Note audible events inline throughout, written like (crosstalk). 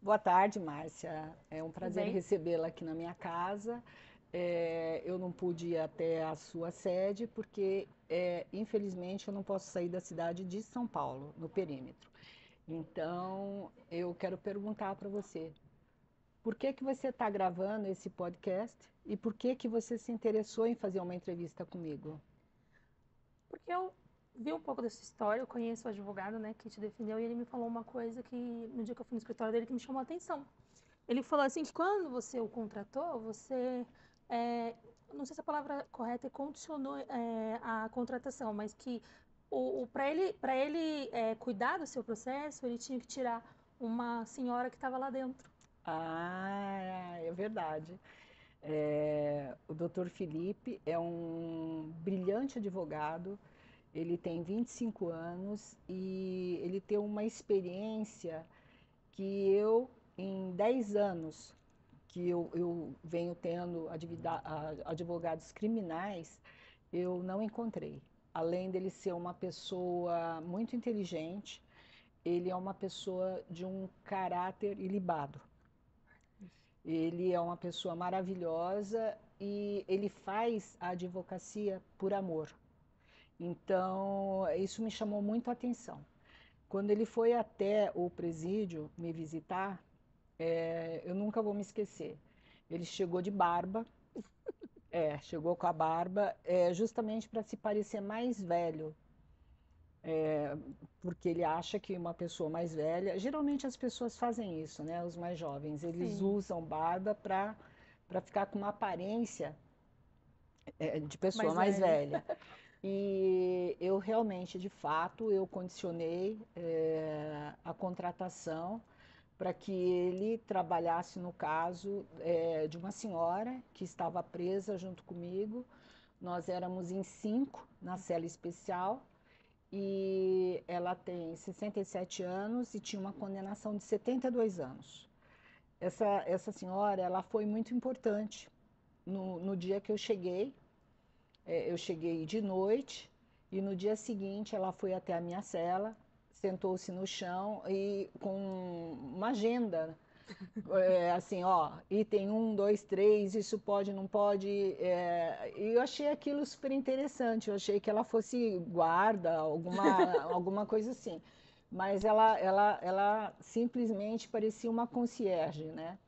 Boa tarde, Márcia. É um prazer recebê-la aqui na minha casa. É, eu não pude ir até a sua sede porque, é, infelizmente, eu não posso sair da cidade de São Paulo, no perímetro. Então, eu quero perguntar para você, por que que você está gravando esse podcast e por que que você se interessou em fazer uma entrevista comigo? Porque eu vi um pouco dessa história, eu conheço o advogado, né, que te defendeu, e ele me falou uma coisa que, no dia que eu fui no escritório dele, que me chamou a atenção. Ele falou assim que quando você o contratou, você, é, não sei se a palavra correta é condicionou é, a contratação, mas que o, o para ele, pra ele é, cuidar do seu processo, ele tinha que tirar uma senhora que estava lá dentro. Ah, é verdade. É, o doutor Felipe é um brilhante advogado, ele tem 25 anos e ele tem uma experiência que eu, em 10 anos que eu, eu venho tendo advogados criminais, eu não encontrei. Além dele ser uma pessoa muito inteligente, ele é uma pessoa de um caráter ilibado. Ele é uma pessoa maravilhosa e ele faz a advocacia por amor. Então, isso me chamou muito a atenção. Quando ele foi até o presídio me visitar, é, eu nunca vou me esquecer. Ele chegou de barba, é, chegou com a barba, é, justamente para se parecer mais velho é, porque ele acha que uma pessoa mais velha, geralmente as pessoas fazem isso, né? Os mais jovens, eles Sim. usam barba para para ficar com uma aparência é, de pessoa mais, mais velha. velha. (laughs) E eu realmente, de fato, eu condicionei é, a contratação para que ele trabalhasse no caso é, de uma senhora que estava presa junto comigo. Nós éramos em cinco na cela especial e ela tem 67 anos e tinha uma condenação de 72 anos. Essa, essa senhora, ela foi muito importante no, no dia que eu cheguei. É, eu cheguei de noite e no dia seguinte ela foi até a minha cela, sentou-se no chão e com uma agenda (laughs) é, assim, ó, item 1, 2, 3, isso pode, não pode. É, e eu achei aquilo super interessante. Eu achei que ela fosse guarda, alguma, (laughs) alguma coisa assim. Mas ela, ela, ela simplesmente parecia uma concierge, né?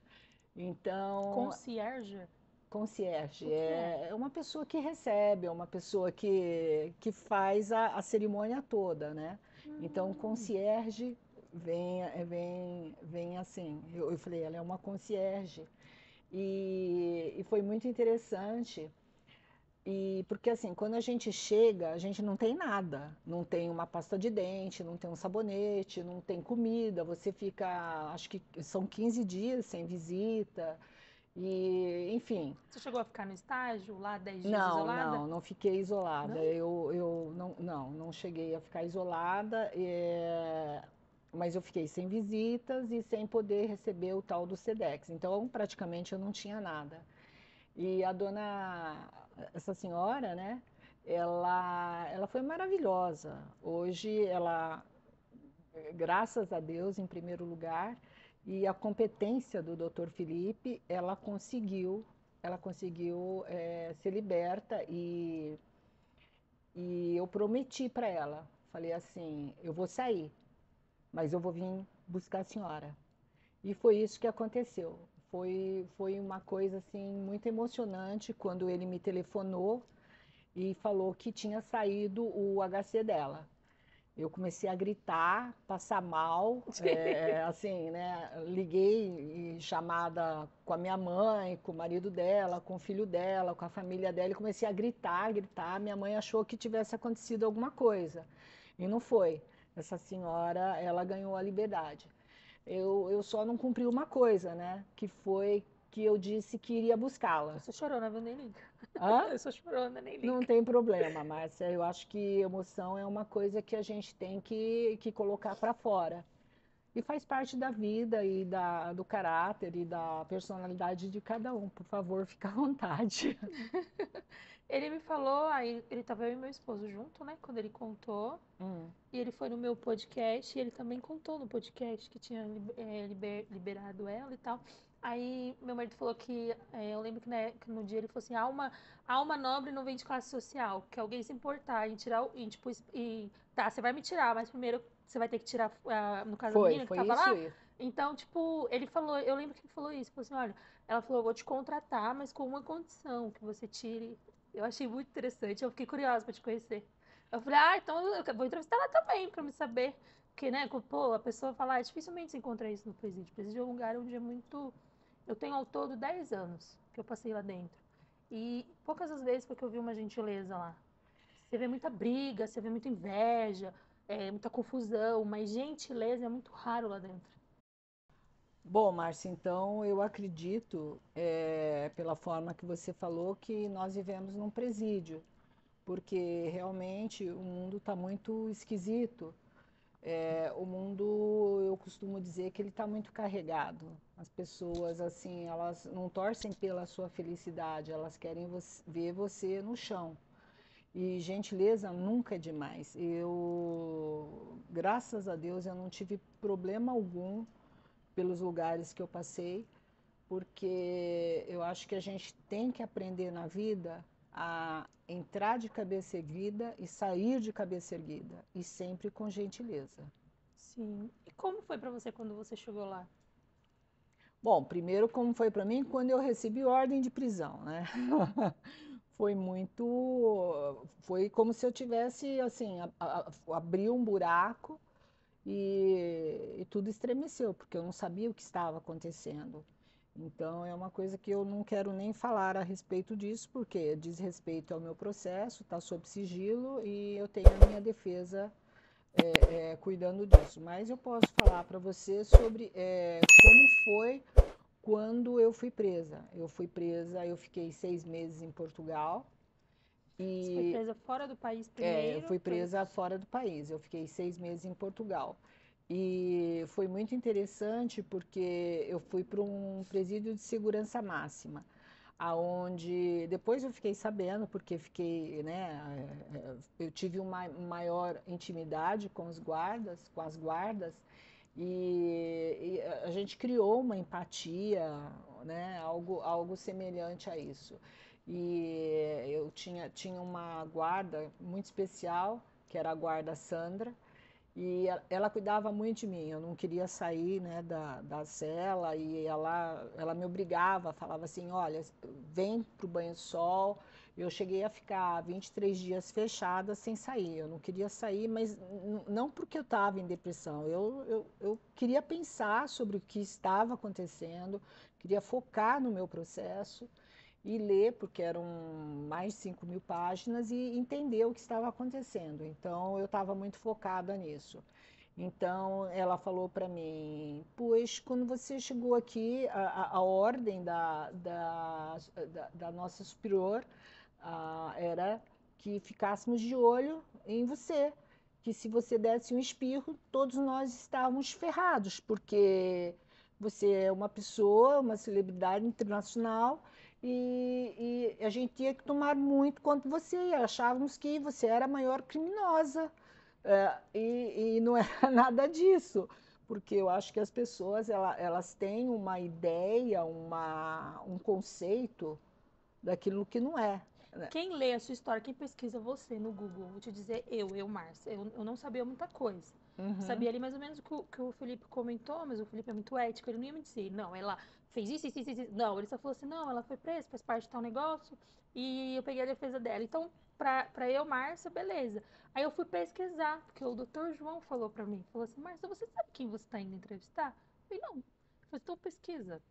Então. Concierge? Concierge. É, é uma pessoa que recebe, é uma pessoa que, que faz a, a cerimônia toda, né? Então, hum. Então, concierge vem, é, vem, vem assim. Eu, eu falei, ela é uma concierge. E, e foi muito interessante. E porque assim, quando a gente chega, a gente não tem nada, não tem uma pasta de dente, não tem um sabonete, não tem comida, você fica, acho que são 15 dias sem visita. E, enfim. Você chegou a ficar no estágio lá 10 dias não, isolada? Não, não fiquei isolada. Não? Eu, eu não, não, não cheguei a ficar isolada. É, mas eu fiquei sem visitas e sem poder receber o tal do SEDEX. Então, praticamente eu não tinha nada. E a dona, essa senhora, né, ela, ela foi maravilhosa. Hoje ela, graças a Deus, em primeiro lugar, e a competência do Dr. Felipe, ela conseguiu, ela conseguiu é, ser liberta e, e eu prometi para ela, falei assim, eu vou sair, mas eu vou vir buscar a senhora. E foi isso que aconteceu. Foi, foi uma coisa assim muito emocionante quando ele me telefonou e falou que tinha saído o HC dela. Eu comecei a gritar, passar mal, é, (laughs) assim, né? Liguei chamada com a minha mãe, com o marido dela, com o filho dela, com a família dela, e comecei a gritar, gritar. Minha mãe achou que tivesse acontecido alguma coisa e não foi essa senhora, ela ganhou a liberdade. Eu, eu só não cumpri uma coisa, né? Que foi que eu disse que iria buscá-la. Eu sou chorona, viu? Hã? (laughs) Eu sou chorona, nem. Não tem problema, Márcia. Eu acho que emoção é uma coisa que a gente tem que, que colocar para fora. e faz parte da vida e da, do caráter e da personalidade de cada um. Por favor, fica à vontade. (laughs) Ele me falou, aí ele tava eu e meu esposo junto, né? Quando ele contou. Hum. E ele foi no meu podcast e ele também contou no podcast que tinha é, liber, liberado ela e tal. Aí meu marido falou que é, eu lembro que, né, que, no dia ele falou assim: alma, alma nobre não vem de classe social, que alguém se importar em tirar o. Tipo, e, tá, você vai me tirar, mas primeiro você vai ter que tirar, uh, no caso foi, da menina que tava isso lá. aí. Então, tipo, ele falou, eu lembro que ele falou isso, falou assim, olha, ela falou, eu vou te contratar, mas com uma condição, que você tire eu achei muito interessante, eu fiquei curiosa para te conhecer. Eu falei, ah, então eu vou entrevistar ela também, para me saber. Porque, né, pô, a pessoa fala, ah, dificilmente se encontra isso no presídio. O presídio é um lugar onde é muito. Eu tenho ao todo 10 anos que eu passei lá dentro. E poucas as vezes que eu vi uma gentileza lá. Você vê muita briga, você vê muita inveja, é, muita confusão, mas gentileza é muito raro lá dentro. Bom, Márcia, então eu acredito, é, pela forma que você falou, que nós vivemos num presídio, porque realmente o mundo está muito esquisito. É, o mundo, eu costumo dizer que ele está muito carregado. As pessoas, assim, elas não torcem pela sua felicidade, elas querem ver você no chão. E gentileza nunca é demais. Eu, graças a Deus, eu não tive problema algum pelos lugares que eu passei, porque eu acho que a gente tem que aprender na vida a entrar de cabeça erguida e sair de cabeça erguida, e sempre com gentileza. Sim. E como foi para você quando você chegou lá? Bom, primeiro como foi para mim quando eu recebi ordem de prisão, né? (laughs) foi muito, foi como se eu tivesse assim, a, a, abriu um buraco e, e tudo estremeceu, porque eu não sabia o que estava acontecendo. Então é uma coisa que eu não quero nem falar a respeito disso, porque diz respeito ao meu processo, está sob sigilo e eu tenho a minha defesa é, é, cuidando disso. Mas eu posso falar para você sobre é, como foi quando eu fui presa. Eu fui presa, eu fiquei seis meses em Portugal. E, Você foi presa fora do país primeiro? É, eu fui presa fora do país. Eu fiquei seis meses em Portugal. E foi muito interessante porque eu fui para um presídio de segurança máxima, aonde depois eu fiquei sabendo porque fiquei, né, eh, eu tive uma maior intimidade com os guardas, com as guardas, e, e a gente criou uma empatia, né, algo, algo semelhante a isso. E eu tinha, tinha uma guarda muito especial, que era a guarda Sandra, e ela, cuidava muito de mim. Eu não queria sair né, da, da cela e ela, ela me obrigava, falava assim: olha, vem para o banho de sol. Eu cheguei a ficar 23 dias fechada sem sair. Eu não queria sair, mas não porque eu estava em depressão. Eu, eu, eu queria pensar sobre o que estava acontecendo, queria focar no meu processo e ler, porque eram mais de 5 mil páginas, e entender o que estava acontecendo. Então, eu estava muito focada nisso. Então, ela falou para mim: Pois, quando você chegou aqui, a, a ordem da, da, da, da nossa superior a, era que ficássemos de olho em você. Que se você desse um espirro, todos nós estávamos ferrados, porque você é uma pessoa, uma celebridade internacional e, e, a gente tinha que tomar muito conta de você. Achávamos que você era a maior criminosa. É, e, e, não (laughs) era nada disso, porque eu acho que as pessoas ela, elas têm uma ideia, uma, um conceito daquilo que não é. Né? Quem lê a sua história, quem pesquisa você no Google, vou te dizer eu, eu, Márcia, eu, eu não sabia muita coisa. Uhum. Sabia ali mais ou menos o que, o que o Felipe comentou, mas o Felipe é muito ético, ele não ia me dizer, não, ela fez isso, isso, isso, isso. Não, ele só falou assim, não, ela foi presa, faz parte de tal negócio, e eu peguei a defesa dela. Então, pra, pra eu, Márcia, beleza. Aí eu fui pesquisar, porque o doutor João falou pra mim, falou assim, Márcia, você sabe quem você tá indo entrevistar? Eu falei, não. Ele falou, então pesquisa.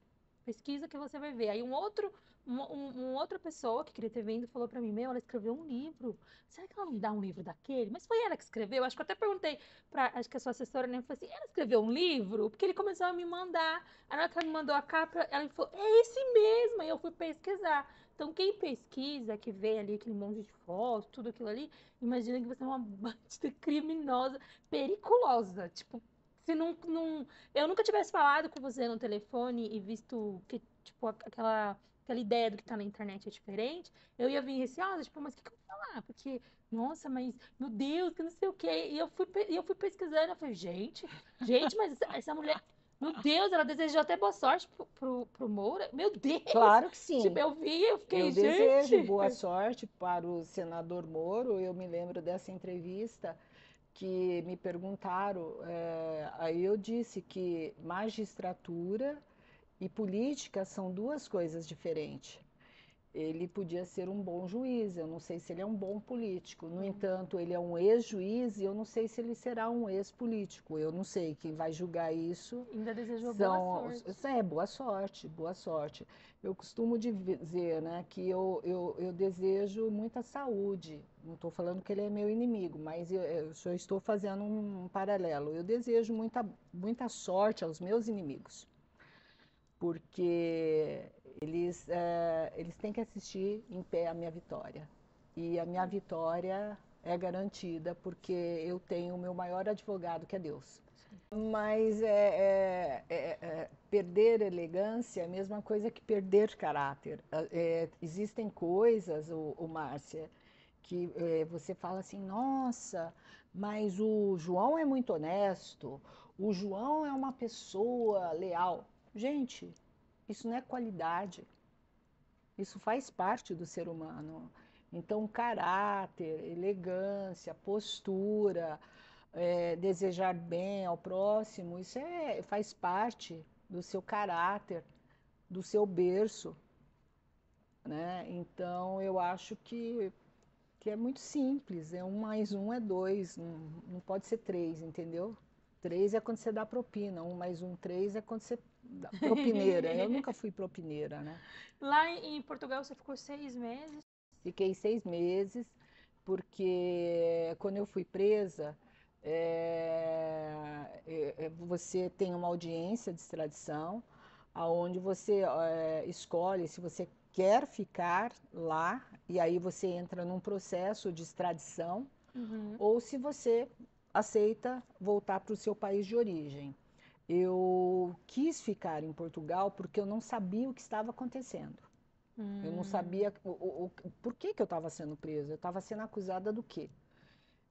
Pesquisa que você vai ver. Aí um outro, um, uma outra pessoa que queria ter vindo falou para mim, meu, ela escreveu um livro. Será que ela não dá um livro daquele? Mas foi ela que escreveu. Acho que eu até perguntei para, acho que a sua assessora né, falou assim, ela escreveu um livro? Porque ele começou a me mandar. Aí na hora que ela me mandou a capa, ela falou, é esse mesmo. Aí eu fui pesquisar. Então, quem pesquisa, que vê ali aquele monte de fotos, tudo aquilo ali, imagina que você é uma (laughs) bandida criminosa, periculosa. Tipo, se não, não, eu nunca tivesse falado com você no telefone e visto que, tipo, aquela, aquela ideia do que tá na internet é diferente, eu ia vir receosa, tipo, mas o que, que eu vou falar? Porque, nossa, mas, meu Deus, que não sei o quê. E eu fui, eu fui pesquisando, eu falei, gente, gente, mas essa, essa mulher. Meu Deus, ela desejou até boa sorte pro, pro, pro Moura. Meu Deus! Claro que sim. Tipo, eu vi, eu fiquei, eu gente... desejo boa sorte para o senador Moro. Eu me lembro dessa entrevista que me perguntaram, é, aí eu disse que magistratura e política são duas coisas diferentes ele podia ser um bom juiz, eu não sei se ele é um bom político. No entanto, ele é um ex-juiz e eu não sei se ele será um ex-político. Eu não sei, quem vai julgar isso. Ainda desejou são, boa sorte. É, boa sorte, boa sorte. Eu costumo dizer né, que eu, eu, eu desejo muita saúde. Não estou falando que ele é meu inimigo, mas eu, eu só estou fazendo um paralelo. Eu desejo muita, muita sorte aos meus inimigos porque eles, é, eles têm que assistir em pé a minha vitória. E a minha vitória é garantida porque eu tenho o meu maior advogado, que é Deus. Mas é, é, é, é perder elegância é a mesma coisa que perder caráter. É, existem coisas, o, o Márcia, que é, você fala assim, nossa, mas o João é muito honesto, o João é uma pessoa leal. Gente, isso não é qualidade. Isso faz parte do ser humano. Então, caráter, elegância, postura, é, desejar bem ao próximo, isso é, faz parte do seu caráter, do seu berço. Né? Então, eu acho que, que é muito simples. É um mais um é dois, não, não pode ser três, entendeu? Três é quando você dá propina, um mais um, três é quando você propineira. Eu nunca fui propineira, né? (laughs) Lá em Portugal você ficou seis meses? Fiquei seis meses, porque quando eu fui presa, é, é, é você tem uma audiência de extradição, aonde você é, escolhe se você quer ficar lá, e aí você entra num processo de extradição, uhum. ou se você aceita voltar para o seu país de origem eu quis ficar em Portugal porque eu não sabia o que estava acontecendo. Hum. Eu não sabia o, o, o, por que, que eu estava sendo presa. Eu estava sendo acusada do quê?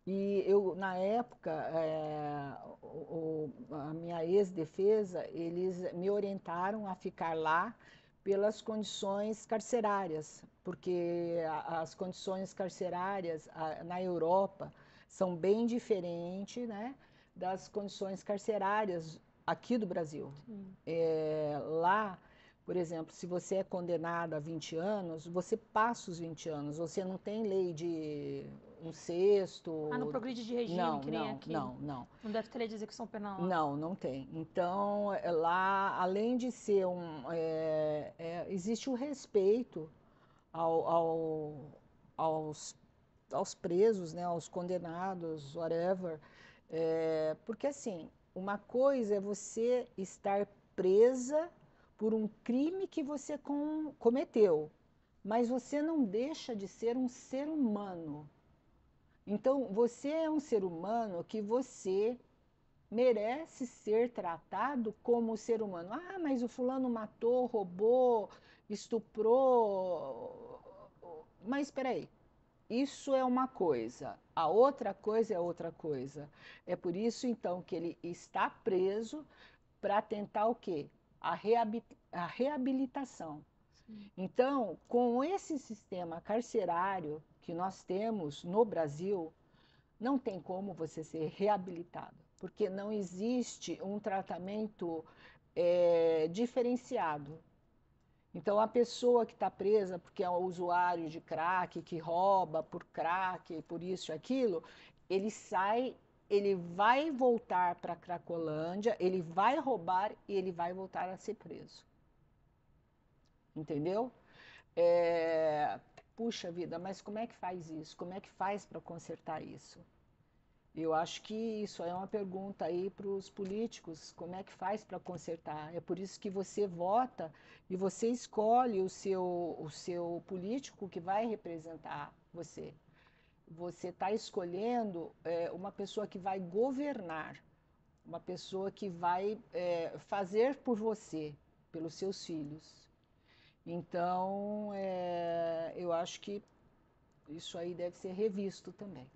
E eu, na época, é, o, a minha ex-defesa, eles me orientaram a ficar lá pelas condições carcerárias, porque as condições carcerárias na Europa são bem diferentes né, das condições carcerárias aqui do Brasil. É, lá, por exemplo, se você é condenado a 20 anos, você passa os 20 anos, você não tem lei de um sexto. Ah, no progride de regime, não, que nem não, aqui. Não, não. Não deve ter lei de execução penal. Não, não tem. Então, é, lá, além de ser um. É, é, existe o respeito ao, ao, aos, aos presos, né, aos condenados, whatever. É, porque assim, uma coisa é você estar presa por um crime que você com, cometeu, mas você não deixa de ser um ser humano. Então, você é um ser humano que você merece ser tratado como ser humano. Ah, mas o fulano matou, roubou, estuprou. Mas espera aí. Isso é uma coisa, a outra coisa é outra coisa. É por isso, então, que ele está preso para tentar o quê? A, a reabilitação. Sim. Então, com esse sistema carcerário que nós temos no Brasil, não tem como você ser reabilitado, porque não existe um tratamento é, diferenciado. Então, a pessoa que está presa porque é um usuário de crack, que rouba por crack, por isso e aquilo, ele sai, ele vai voltar para a Cracolândia, ele vai roubar e ele vai voltar a ser preso. Entendeu? É, puxa vida, mas como é que faz isso? Como é que faz para consertar isso? Eu acho que isso é uma pergunta aí para os políticos, como é que faz para consertar? É por isso que você vota e você escolhe o seu, o seu político que vai representar você. Você está escolhendo é, uma pessoa que vai governar. uma pessoa que vai é, fazer por você, pelos seus filhos. Então, é, eu acho que isso aí deve ser revisto também.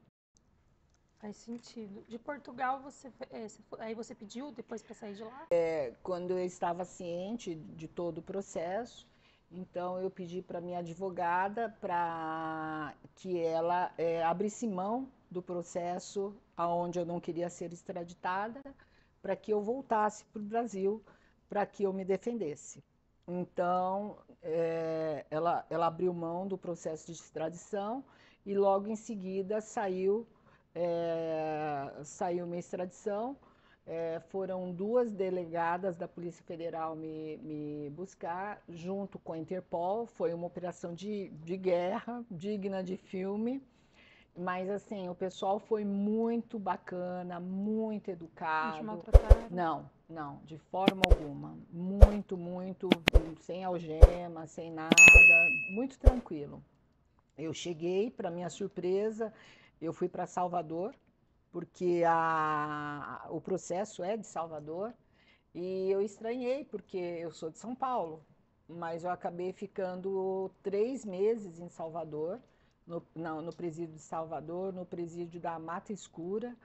Faz sentido. De Portugal, você, é, aí você pediu depois para sair de lá? É, quando eu estava ciente de todo o processo, então eu pedi para minha advogada para que ela é, abrisse mão do processo aonde eu não queria ser extraditada, para que eu voltasse para o Brasil, para que eu me defendesse. Então, é, ela, ela abriu mão do processo de extradição e logo em seguida saiu, é, saiu minha extradição. É, foram duas delegadas da Polícia Federal me, me, buscar, junto com a Interpol. Foi uma operação de, de guerra, digna de filme. Mas assim, o pessoal foi muito bacana, muito educado. Não, não, de forma alguma. Muito, muito, sem algema, sem nada, muito tranquilo. Eu cheguei, para minha surpresa, eu fui para Salvador, porque a, o processo é de Salvador, e eu estranhei, porque eu sou de São Paulo, mas eu acabei ficando três meses em Salvador no, não, no presídio de Salvador, no presídio da Mata Escura,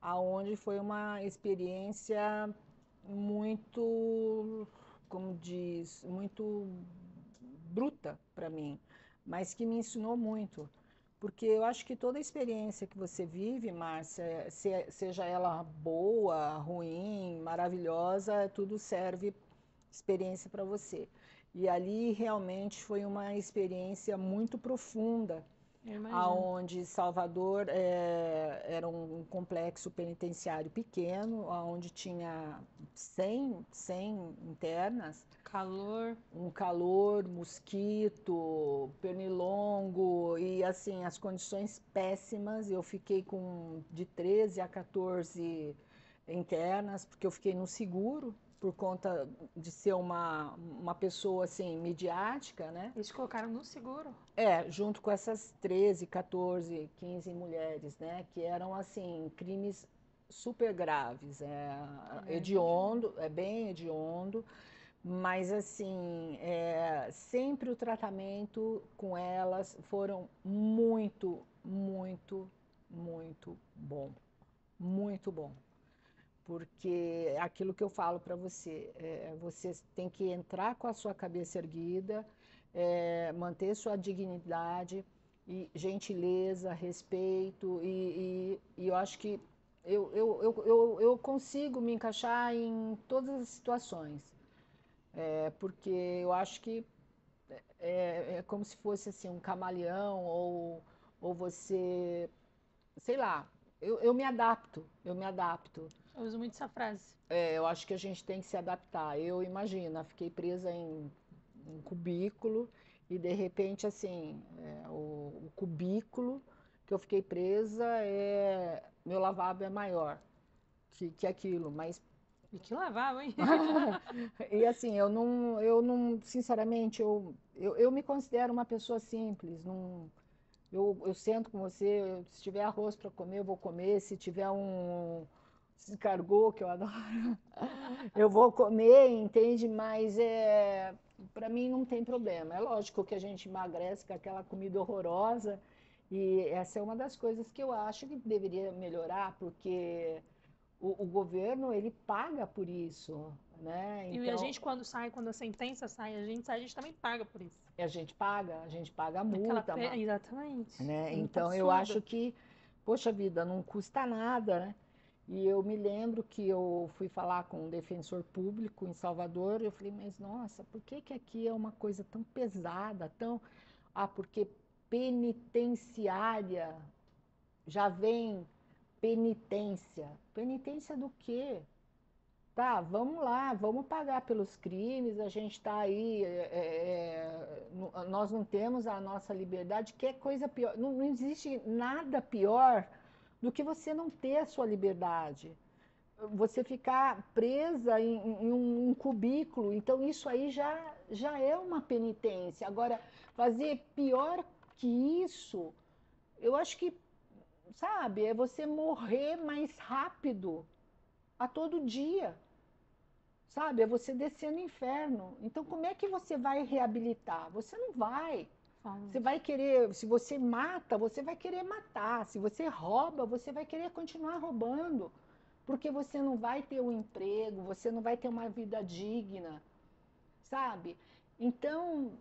aonde foi uma experiência muito, como diz, muito bruta para mim, mas que me ensinou muito. Porque eu acho que toda experiência que você vive, Márcia, seja ela boa, ruim, maravilhosa, tudo serve experiência para você. E ali realmente foi uma experiência muito profunda aonde Salvador é, era um complexo penitenciário pequeno, onde tinha 100, 100 internas. Calor. Um calor, mosquito, pernilongo e assim, as condições péssimas. Eu fiquei com de 13 a 14 internas, porque eu fiquei no seguro, por conta de ser uma, uma pessoa assim midiática, né? Eles colocaram no seguro. É, junto com essas 13, 14, 15 mulheres, né? Que eram assim crimes super graves, é, é hediondo, é bem hediondo, mas assim é, sempre o tratamento com elas foram muito, muito, muito bom, muito bom porque é aquilo que eu falo para você, é, você tem que entrar com a sua cabeça erguida, é, manter sua dignidade e gentileza, respeito e, e, e eu acho que eu, eu, eu, eu, eu consigo me encaixar em todas as situações, é, porque eu acho que é, é como se fosse assim um camaleão ou, ou você, sei lá, eu, eu me adapto, eu me adapto. Eu uso muito essa frase. É, eu acho que a gente tem que se adaptar. Eu imagino, fiquei presa em um cubículo e de repente, assim, é, o, o, cubículo que eu fiquei presa é. Meu lavabo é maior que, que aquilo, mas. E que lavava, hein? (laughs) e assim, eu não, eu não, sinceramente, eu, eu, eu me considero uma pessoa simples. Não, eu, eu sento com você, se tiver arroz para comer, eu vou comer. Se tiver um, escargot, que eu adoro, (laughs) eu vou comer, entende? Mas é, para mim não tem problema. É lógico que a gente emagrece com aquela comida horrorosa, e essa é uma das coisas que eu acho que deveria melhorar, porque o, o governo ele paga por isso, né? Então, e a então gente quando sai, quando a sentença sai, a gente sai, a gente também paga por isso. A gente paga, a gente paga a multa. Pe... Exatamente. Né? Então absurdo. eu acho que, poxa vida, não custa nada, né? E eu me lembro que eu fui falar com um defensor público em Salvador, eu falei, mas nossa, por que, que aqui é uma coisa tão pesada, tão. Ah, porque penitenciária já vem penitência. Penitência do quê? Tá, vamos lá, vamos pagar pelos crimes, a gente está aí, é, é, é nós não temos a nossa liberdade, que é coisa pior. Não, não existe nada pior do que você não ter a sua liberdade. Você ficar presa em, em um, um, cubículo, então isso aí já, já é uma penitência. Agora, fazer pior que isso, eu acho que, sabe, é você morrer mais rápido. A todo dia. Sabe? É você descer no inferno. Então, como é que você vai reabilitar? Você não vai. Você vai querer, se você mata, você vai querer matar. Se você rouba, você vai querer continuar roubando. Porque você não vai ter um emprego, você não vai ter uma vida digna. Sabe? Então,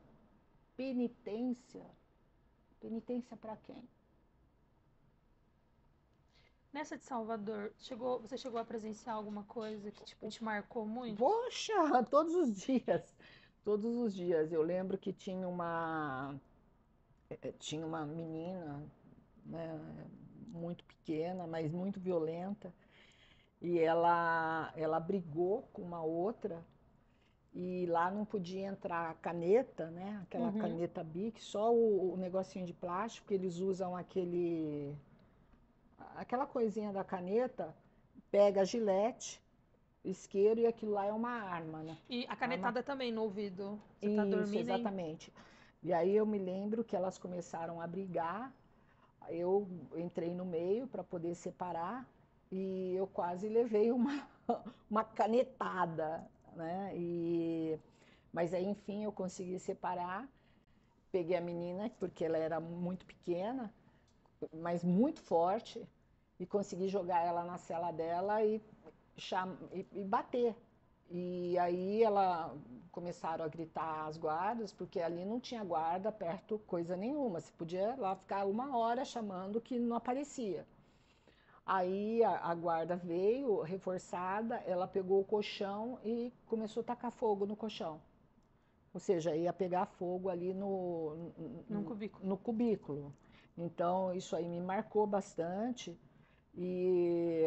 penitência. Penitência para quem? Nessa de Salvador, chegou, você chegou a presenciar alguma coisa que tipo, te marcou muito? Poxa, (laughs) todos os dias. Todos os dias. Eu lembro que tinha uma eh, eh, tinha uma menina, né, muito pequena, mas muito violenta, e ela ela brigou com uma outra e lá não podia entrar caneta, né? Aquela uhum. caneta Bic, só o, o negocinho de plástico, eles usam aquele aquela coisinha da caneta, pega a gilete, isqueiro e aquilo lá é uma arma, né? E a canetada arma... também no ouvido. Você tá Isso, tá dormindo. Exatamente. E aí eu me lembro que elas começaram a brigar. Eu entrei no meio para poder separar e eu quase levei uma, (laughs) uma canetada, né? E, mas aí, enfim, eu consegui separar. Peguei a menina, porque ela era muito pequena, mas muito forte e consegui jogar ela na cela dela e, e, e bater. E aí ela começaram a gritar as guardas, porque ali não tinha guarda perto coisa nenhuma. Você podia lá ficar uma hora chamando que não aparecia. Aí a, a, guarda veio reforçada, ela pegou o colchão e começou a tacar fogo no colchão. Ou seja, ia pegar fogo ali no, no, no cubículo. no cubículo. Então, isso aí me marcou bastante. E,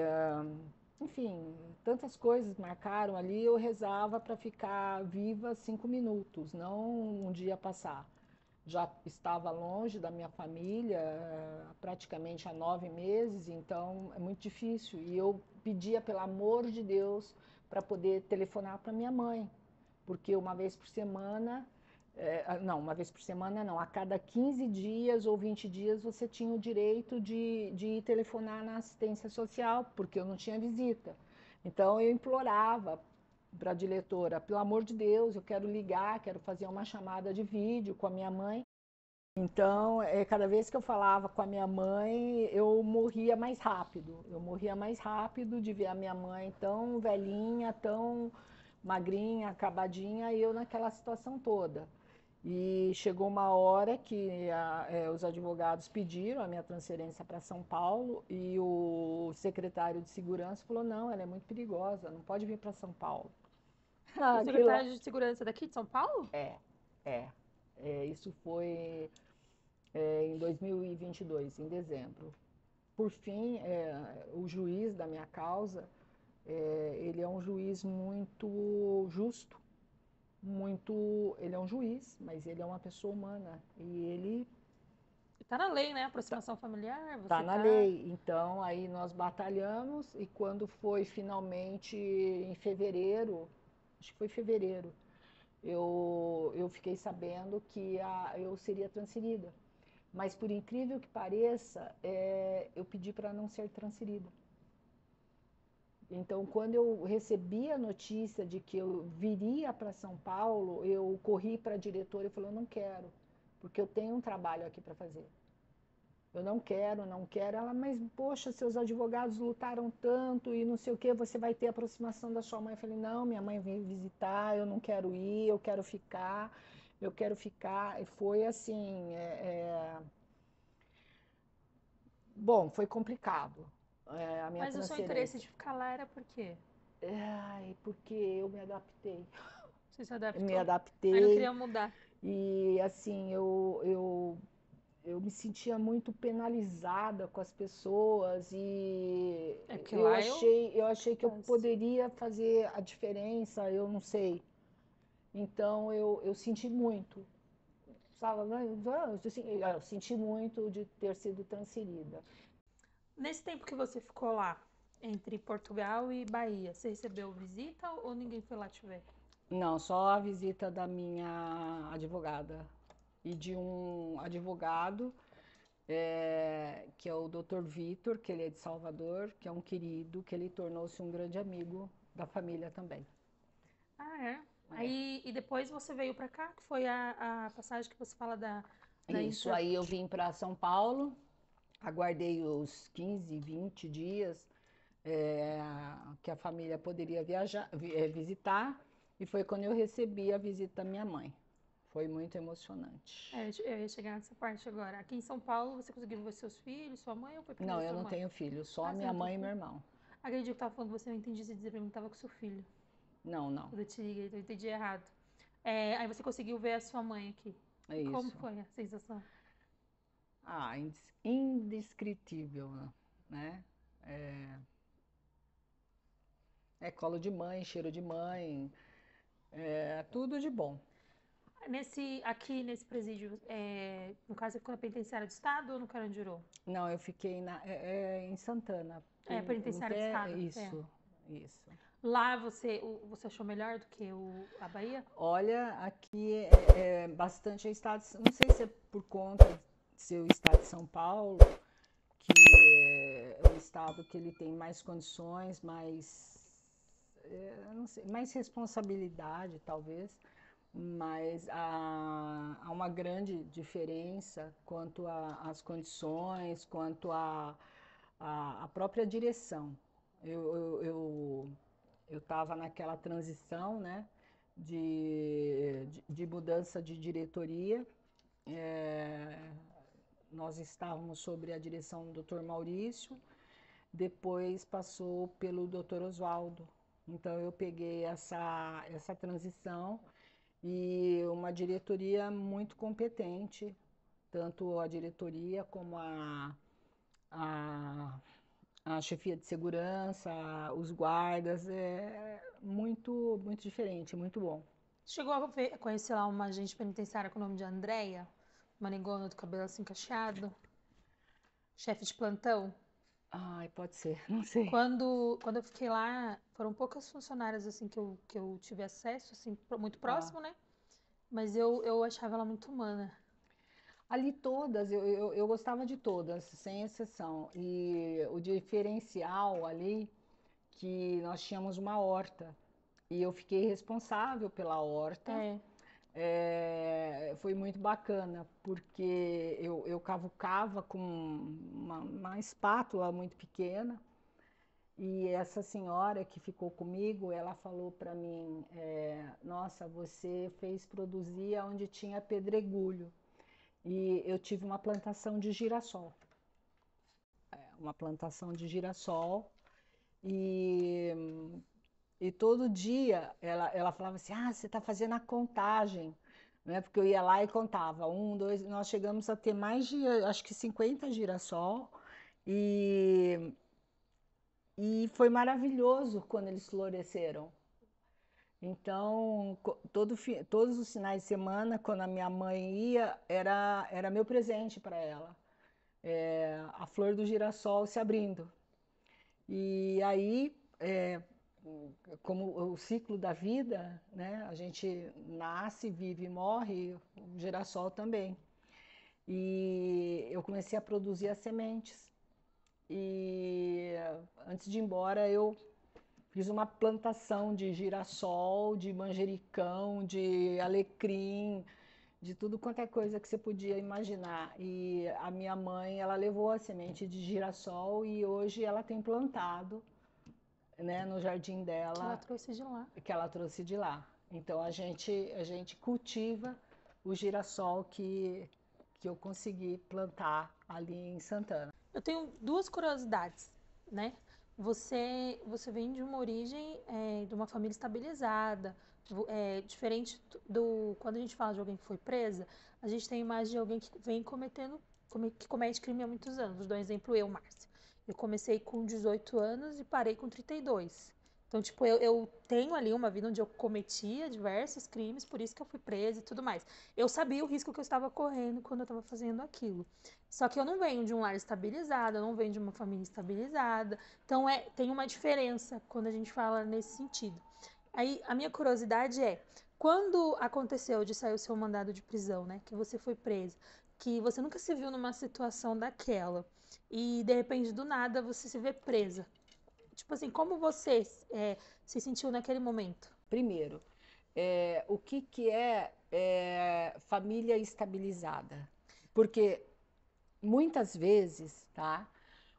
enfim, tantas coisas marcaram ali. Eu rezava para ficar viva cinco minutos, não um dia passar. Já estava longe da minha família, praticamente há nove meses, então é muito difícil. E eu pedia, pelo amor de Deus, para poder telefonar para minha mãe, porque uma vez por semana é, não, uma vez por semana não, a cada 15 dias ou 20 dias você tinha o direito de, de telefonar na assistência social, porque eu não tinha visita. Então eu implorava para a diretora, pelo amor de Deus, eu quero ligar, quero fazer uma chamada de vídeo com a minha mãe. Então, é, cada vez que eu falava com a minha mãe, eu morria mais rápido. Eu morria mais rápido de ver a minha mãe tão velhinha, tão magrinha, acabadinha, e eu naquela situação toda. E chegou uma hora que a, é, os advogados pediram a minha transferência para São Paulo e o secretário de segurança falou: não, ela é muito perigosa, não pode vir para São Paulo. (laughs) o secretário de segurança daqui de São Paulo? É, é. é isso foi é, em 2022, em dezembro. Por fim, é, o juiz da minha causa, é, ele é um juiz muito justo muito. Ele é um juiz, mas ele é uma pessoa humana. E ele. Está na lei, né? Aproximação familiar. Está na tá... lei. Então, aí nós batalhamos e quando foi finalmente em fevereiro, acho que foi fevereiro, eu, eu fiquei sabendo que a, eu seria transferida. Mas por incrível que pareça, é, eu pedi para não ser transferida. Então, quando eu recebi a notícia de que eu viria para São Paulo, eu corri para a diretora e falei: eu não quero, porque eu tenho um trabalho aqui para fazer. Eu não quero, não quero. Ela, mas poxa, seus advogados lutaram tanto e não sei o que, você vai ter aproximação da sua mãe. Eu falei: não, minha mãe veio visitar, eu não quero ir, eu quero ficar, eu quero ficar. E foi assim. É, é... Bom, foi complicado é, a minha Mas o seu interesse de ficar lá era por quê? Ai, porque eu me adaptei. Você se adaptou? Eu me adaptei. Aí não queria mudar. E assim, eu, eu, eu me sentia muito penalizada com as pessoas e é que eu, achei, eu... eu achei que eu poderia fazer a diferença, eu não sei. Então eu, eu senti muito. Sabe? Eu senti muito de ter sido transferida. Nesse tempo que você ficou lá, entre Portugal e Bahia, você recebeu visita ou ninguém foi lá te ver? Não, só a visita da minha advogada e de um advogado é, que é o Dr. Vitor, que ele é de Salvador, que é um querido, que ele tornou-se um grande amigo da família também. Ah, é? Aí, e depois você veio para cá, que foi a, a passagem que você fala da, da Isso, inter... aí eu vim para São Paulo, aguardei os 15, 20 dias é, que a família poderia viajar, é, visitar, e foi quando eu recebi a visita da minha mãe. Foi muito emocionante. É, eu ia chegar nessa parte agora. Aqui em São Paulo, você conseguiu ver seus filhos, sua mãe ou foi Não, eu não mãe? tenho filho, só ah, minha mãe e meu irmão. Aquele dia que eu tava falando você, eu entendi você dizer pra mim que estava com seu filho. Não, não. Eu, te, eu entendi errado. É, aí você conseguiu ver a sua mãe aqui. É isso. Como foi a sensação? Ah, indescritível, né? É, é colo de mãe, cheiro de mãe, é tudo de bom. Nesse, aqui nesse presídio, é, no caso, ficou na penitenciária do Estado ou no Carandiru? Não, eu fiquei na, é, é em Santana. É, penitenciária do Estado. Isso, é. isso. Lá você, você achou melhor do que o, a Bahia? Olha, aqui é, é bastante estado, não sei se é por conta o estado de São Paulo, que é um estado que ele tem mais condições, mais, é, sei, mais responsabilidade, talvez mas há, há uma grande diferença quanto às condições, quanto à a, a, própria direção. Eu estava eu, eu, naquela transição né, de, de, de, mudança de diretoria. É, nós estávamos sobre a direção do Dr. Maurício, depois passou pelo Dr. Oswaldo. Então eu peguei essa, essa transição e uma diretoria muito competente, tanto a diretoria como a, a, a chefia de segurança, os guardas, é muito, muito diferente, muito bom. Chegou a, conhecer lá uma agente penitenciária com o nome de Andréia, manigona do cabelo assim cacheado, chefe de plantão? Ai, pode ser, (laughs) não sei. Quando, quando eu fiquei lá, foram poucas funcionárias assim que eu, que eu tive acesso, assim, muito próximo, ah. né? Mas eu, eu achava ela muito humana. Ali todas, eu, eu, eu gostava de todas, sem exceção. E o diferencial ali, que nós tínhamos uma horta. E eu fiquei responsável pela horta. É. É, foi muito bacana, porque eu, eu cavucava com uma, uma espátula muito pequena. E essa senhora que ficou comigo, ela falou para mim: é, Nossa, você fez produzir onde tinha pedregulho. E eu tive uma plantação de girassol. É, uma plantação de girassol. E e todo dia ela, ela falava assim: Ah, você está fazendo a contagem. Né? Porque eu ia lá e contava. Um, dois, nós chegamos a ter mais de, acho que 50 girassol. E, e foi maravilhoso quando eles floresceram. Então, todo, todos os finais de semana, quando a minha mãe ia, era, era meu presente para ela. É, a flor do girassol se abrindo. E aí, é, como o ciclo da vida, né? A gente nasce, vive e morre, o girassol também. E eu comecei a produzir as sementes. E antes de ir embora, eu fiz uma plantação de girassol, de manjericão, de alecrim, de tudo quanto é coisa que você podia imaginar. E a minha mãe, ela levou a semente de girassol e hoje ela tem plantado né, no jardim dela. Que ela trouxe de lá. Que ela trouxe de lá. Então a gente, a gente cultiva o girassol que, que eu consegui plantar ali em Santana. Eu tenho duas curiosidades, né? Você, você vem de uma origem é, de uma família estabilizada, é, diferente do quando a gente fala de alguém que foi presa, a gente tem a imagem de alguém que vem cometendo, que comete crime há muitos anos. Dar um exemplo eu, Márcia. Eu comecei com 18 anos e parei com 32. Então, tipo, eu, eu, tenho ali uma vida onde eu cometia diversos crimes, por isso que eu fui presa e tudo mais. Eu sabia o risco que eu estava correndo quando eu estava fazendo aquilo. Só que eu não venho de um lar estabilizado, eu não venho de uma família estabilizada. Então, é, tem uma diferença quando a gente fala nesse sentido. Aí, a minha curiosidade é, quando aconteceu de sair o seu mandado de prisão, né, que você foi presa, que você nunca se viu numa situação daquela e de repente do nada você se vê presa. Tipo assim, como você é, se sentiu naquele momento? Primeiro, é, o que, que é, é família estabilizada? Porque muitas vezes, tá?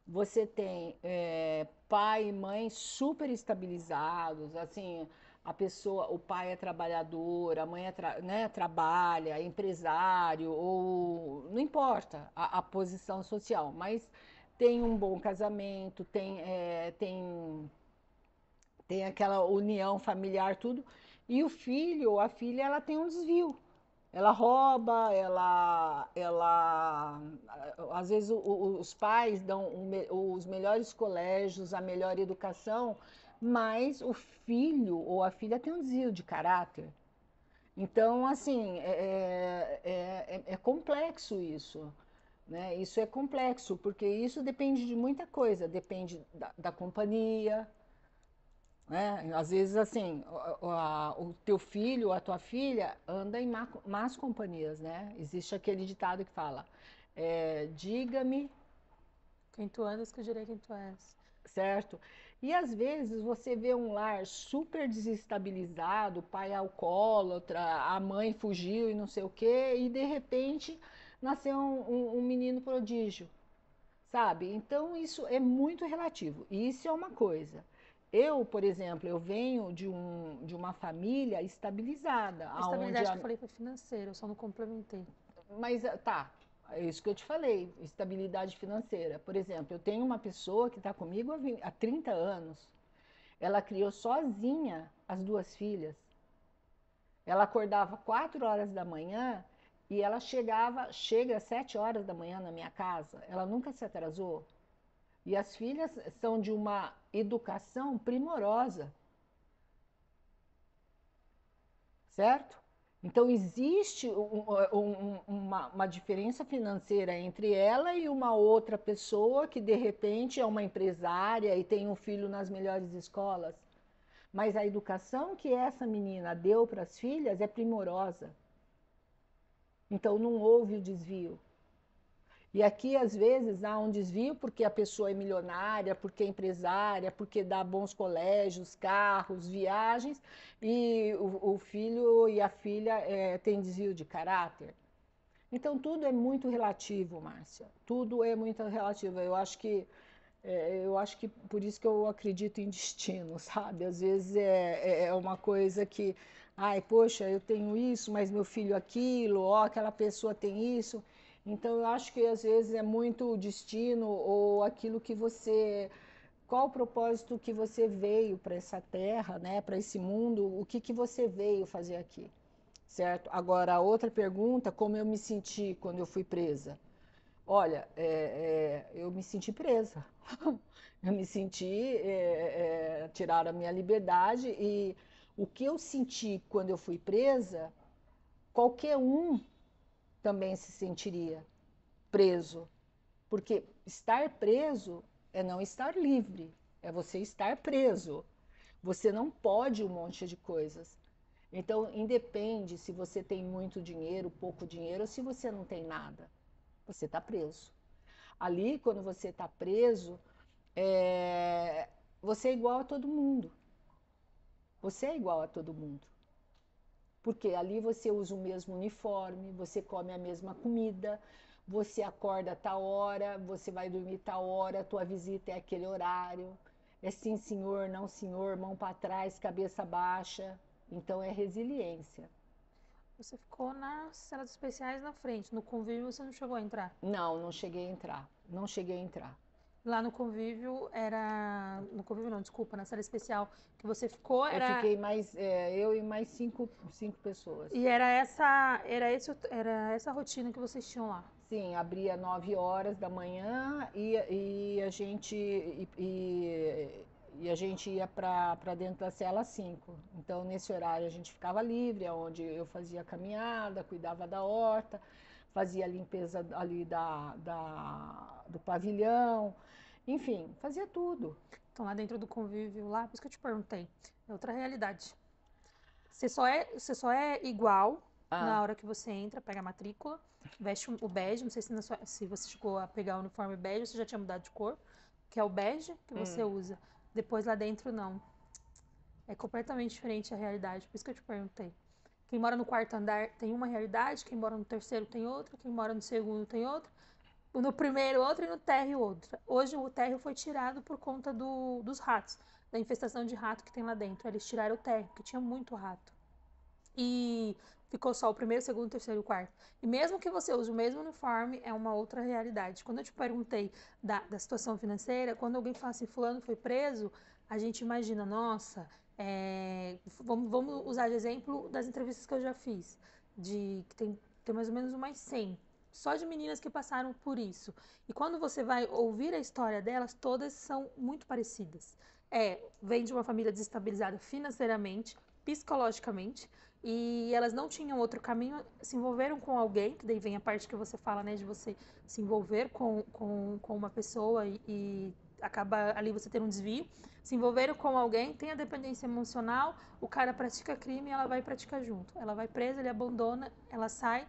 Você tem é, pai e mãe super estabilizados, assim, a pessoa, o pai é trabalhador, a mãe é tra, né, trabalha, é empresário, ou não importa a, a, posição social, mas tem um bom casamento, tem, é, tem, tem aquela união familiar, tudo, e o filho ou a filha, ela tem um desvio. Ela rouba, ela, ela, às vezes o, os pais dão um, os melhores colégios, a melhor educação, mas o filho ou a filha tem um desvio de caráter. Então, assim, é, é, é, é complexo isso. Né? Isso é complexo, porque isso depende de muita coisa, depende da, da companhia. Né? Às vezes, assim, o, o, o, teu filho ou a tua filha anda em má, más companhias, né? Existe aquele ditado que fala, é, diga-me... Quem tu andas, que eu direi quem tu és. Certo? E às vezes você vê um lar super desestabilizado, o pai é alcoólatra, a mãe fugiu e não sei o quê, e de repente nasceu um, um, um menino prodígio, sabe? Então isso é muito relativo. E isso é uma coisa. Eu, por exemplo, eu venho de, um, de uma família estabilizada. A estabilidade a... que eu falei foi financeira, eu só não complementei. Mas tá, é isso que eu te falei, estabilidade financeira. Por exemplo, eu tenho uma pessoa que está comigo há 30 anos. Ela criou sozinha as duas filhas. Ela acordava 4 horas da manhã e ela chegava, chega às 7 horas da manhã na minha casa. Ela nunca se atrasou. E as filhas são de uma educação primorosa. Certo? Então, existe um, um, uma, uma, diferença financeira entre ela e uma outra pessoa que, de repente, é uma empresária e tem um filho nas melhores escolas. Mas a educação que essa menina deu para as filhas é primorosa. Então, não houve o desvio. E aqui, às vezes, há um desvio porque a pessoa é milionária, porque é empresária, porque dá bons colégios, carros, viagens, e o, o filho e a filha é, têm desvio de caráter. Então, tudo é muito relativo, Márcia. Tudo é muito relativo. Eu acho que é, eu acho que por isso que eu acredito em destino, (laughs) sabe? Às vezes é, é, é uma coisa que, ai, poxa, eu tenho isso, mas meu filho aquilo, ó, aquela pessoa tem isso. Então eu acho que às vezes é muito o destino ou aquilo que você qual o propósito que você veio para essa terra, né, para esse mundo, o que que você veio fazer aqui, certo? Agora a outra pergunta, como eu me senti quando eu fui presa? Olha, é, é, eu me senti presa, (laughs) eu me senti é, é, tirar a minha liberdade e o que eu senti quando eu fui presa, qualquer um também se sentiria preso. Porque estar preso é não estar livre, é você estar preso. Você não pode um monte de coisas. Então, independe se você tem muito dinheiro, pouco dinheiro, ou se você não tem nada. Você está preso. Ali, quando você está preso, é... você é igual a todo mundo. Você é igual a todo mundo. Porque ali você usa o mesmo uniforme, você come a mesma comida, você acorda tal hora, você vai dormir tal hora, tua visita é aquele horário. É sim, senhor, não, senhor, mão para trás, cabeça baixa. Então é resiliência. Você ficou nas cenas especiais na frente, no convívio você não chegou a entrar? Não, não cheguei a entrar. Não cheguei a entrar. Lá no convívio era. No convívio não, desculpa, na sala especial que você ficou era. Eu fiquei mais. É, eu e mais cinco, cinco pessoas. E era essa, era, esse, era essa rotina que vocês tinham lá? Sim, abria nove horas da manhã e, e a gente. E, e, e a gente ia para dentro da cela às 5. Então, nesse horário, a gente ficava livre, onde eu fazia caminhada, cuidava da horta, fazia a limpeza ali da, da, do pavilhão, enfim, fazia tudo. Então, lá dentro do convívio, lá, por isso que eu te perguntei, é outra realidade. Você só é, você só é igual ah. na hora que você entra, pega a matrícula, veste o bege, não sei se, sua, se você chegou a pegar o uniforme bege, você já tinha mudado de cor, que é o bege que você hum. usa. Depois lá dentro, não. É completamente diferente a realidade, por isso que eu te perguntei. Quem mora no quarto andar tem uma realidade, quem mora no terceiro tem outra, quem mora no segundo tem outra, no primeiro outra e no térreo outra. Hoje o térreo foi tirado por conta do, dos ratos, da infestação de rato que tem lá dentro. Eles tiraram o térreo, porque tinha muito rato. E ficou só o primeiro, segundo, terceiro e quarto. E mesmo que você use o mesmo uniforme, é uma outra realidade. Quando eu te perguntei da, da situação financeira, quando alguém fala assim, fulano foi preso, a gente imagina, nossa, é, vamos, vamos, usar de exemplo das entrevistas que eu já fiz, de que tem, tem mais ou menos umas 100, só de meninas que passaram por isso. E quando você vai ouvir a história delas, todas são muito parecidas. É, vem de uma família desestabilizada financeiramente, psicologicamente, e elas não tinham outro caminho, se envolveram com alguém, que daí vem a parte que você fala, né, de você se envolver com, com, com uma pessoa e, e acaba ali você ter um desvio, se envolveram com alguém, tem a dependência emocional, o cara pratica crime e ela vai praticar junto. Ela vai presa, ele abandona, ela sai,